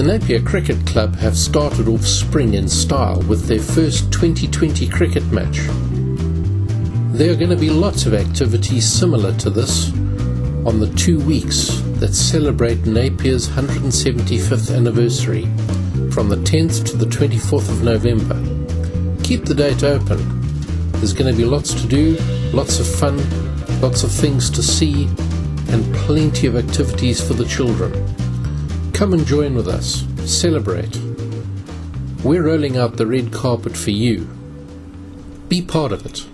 The Napier Cricket Club have started off spring in style with their first 2020 cricket match. There are going to be lots of activities similar to this on the two weeks that celebrate Napier's 175th anniversary from the 10th to the 24th of November. Keep the date open. There's going to be lots to do, lots of fun, lots of things to see, and plenty of activities for the children. Come and join with us. Celebrate. We're rolling out the red carpet for you. Be part of it.